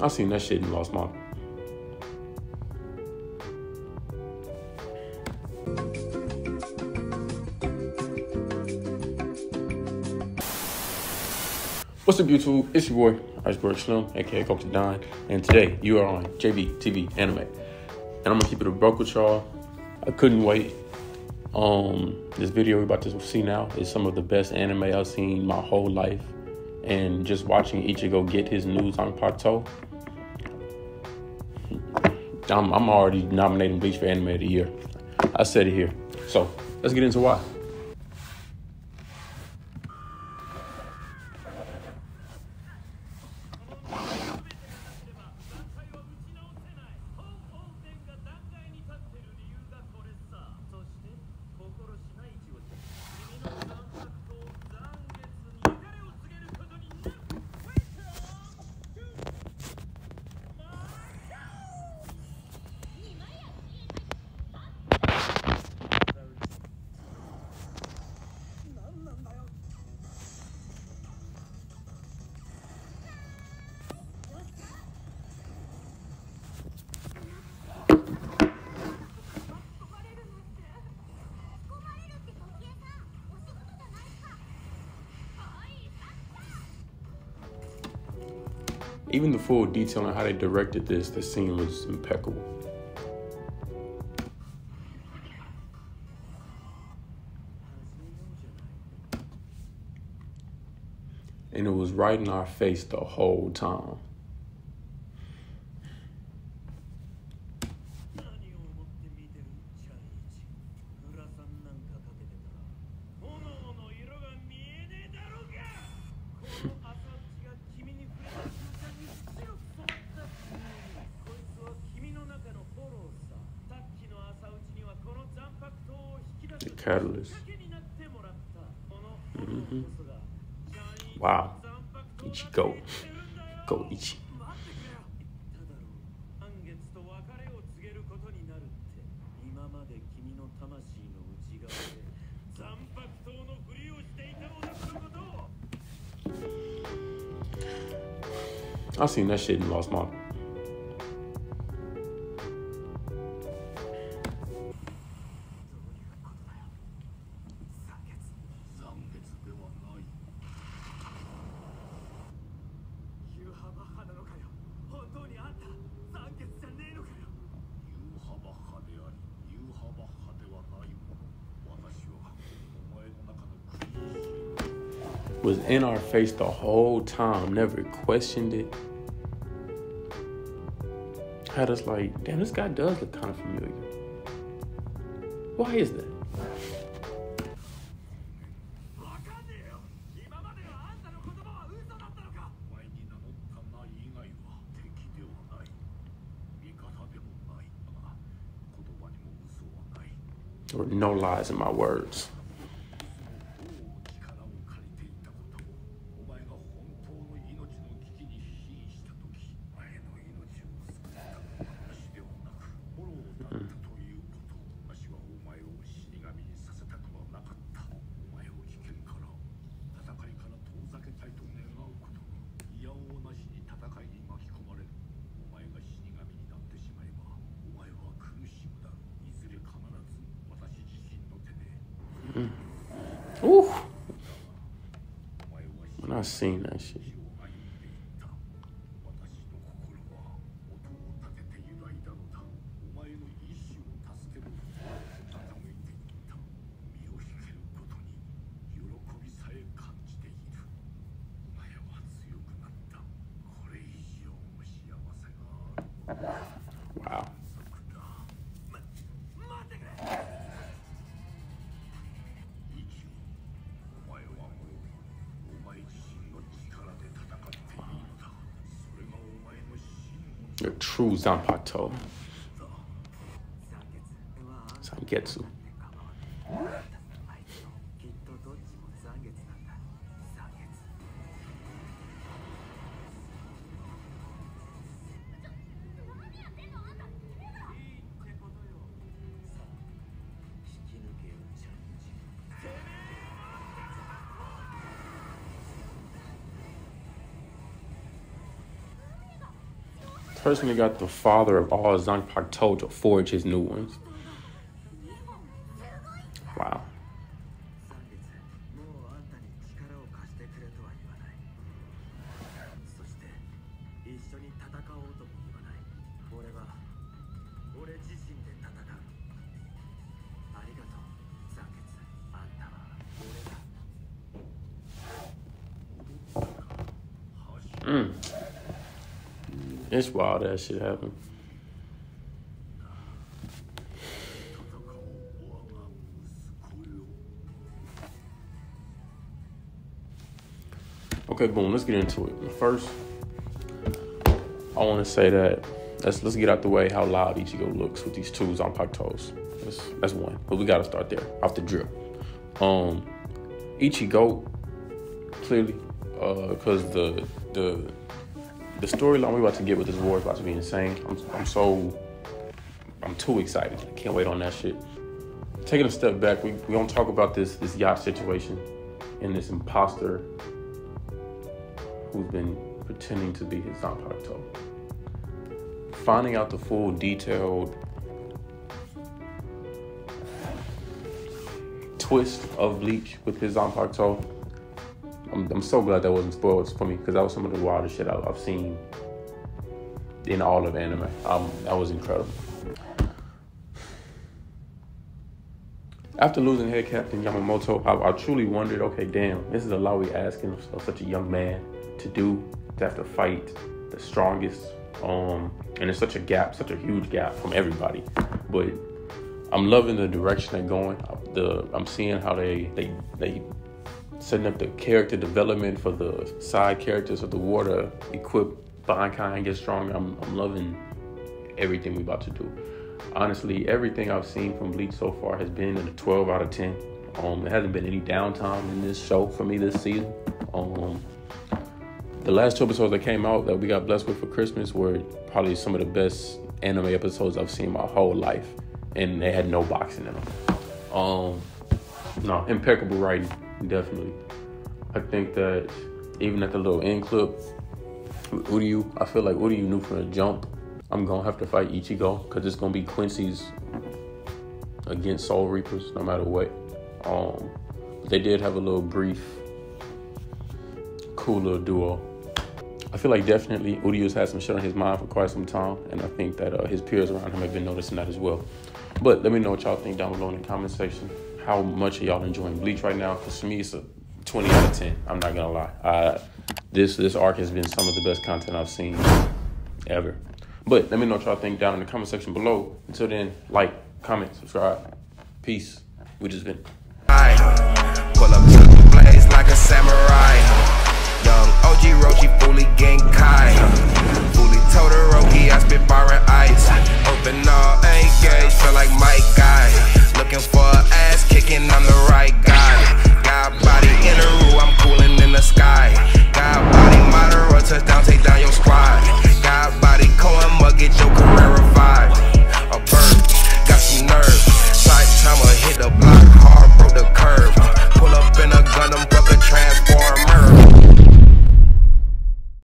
I've seen that shit in Lost Mom. What's up, YouTube? It's your boy, Iceberg Slim, aka Coach Don, and today you are on JV TV Anime. And I'm gonna keep it a with y'all. I couldn't wait um, this video we're about to see now is some of the best anime I've seen my whole life. And just watching Ichigo get his news on plateau, I'm, I'm already nominating Bleach for Anime of the Year. I said it here. So let's get into why. Even the full detail on how they directed this, the scene was impeccable. And it was right in our face the whole time. The catalyst. Mm -hmm. Wow. Ichigo. Go Ichi. I seen that shit and lost my was in our face the whole time, never questioned it. Had us like, damn, this guy does look kind of familiar. Why is that? There were no lies in my words. Ooh. When I seen that shit. a true zanpakuto, Zangetsu. personally got the father of all Zanpakuto to forge his new ones. Wow. Mm. It's wild that shit happened. Okay, boom. Let's get into it. First, I want to say that let's let's get out the way how loud Ichigo looks with these twos on toes. That's that's one, but we got to start there off the drip. Um, Ichigo clearly, uh, because the the the storyline we're about to get with this war is about to be insane. I'm, I'm so I'm too excited. I can't wait on that shit. Taking a step back, we we don't talk about this this Yhwach situation and this imposter who's been pretending to be his Zanpakuto. Finding out the full detailed twist of Bleach with his Zanpakuto. I'm, I'm so glad that wasn't spoiled for me because that was some of the wildest shit I, I've seen in all of anime. Um, that was incredible. After losing head captain Yamamoto, I, I truly wondered, okay, damn, this is a lot we asking of such a young man to do, to have to fight the strongest. Um, and it's such a gap, such a huge gap from everybody. But I'm loving the direction they're going. The I'm seeing how they they they setting up the character development for the side characters of the to equip Bankai get stronger. I'm, I'm loving everything we're about to do. Honestly, everything I've seen from Bleach so far has been a 12 out of 10. Um, there hasn't been any downtime in this show for me this season. Um, the last two episodes that came out that we got blessed with for Christmas were probably some of the best anime episodes I've seen my whole life, and they had no boxing in them. Um, no, impeccable writing, definitely. I think that even at the little end clip, Uryu, I feel like Uryu knew from the jump, I'm gonna have to fight Ichigo because it's gonna be Quincy's against Soul Reapers, no matter what. Um, they did have a little brief, cool little duo. I feel like definitely Uryu's had some shit on his mind for quite some time, and I think that uh, his peers around him have been noticing that as well. But let me know what y'all think down below in the comment section. How much y'all enjoying Bleach right now? Because for me, it's a 20 out of 10. I'm not gonna lie. Uh, this this arc has been some of the best content I've seen ever. But let me know what y'all think down in the comment section below. Until then, like, comment, subscribe. Peace. We just been. thinking I'm the right guy.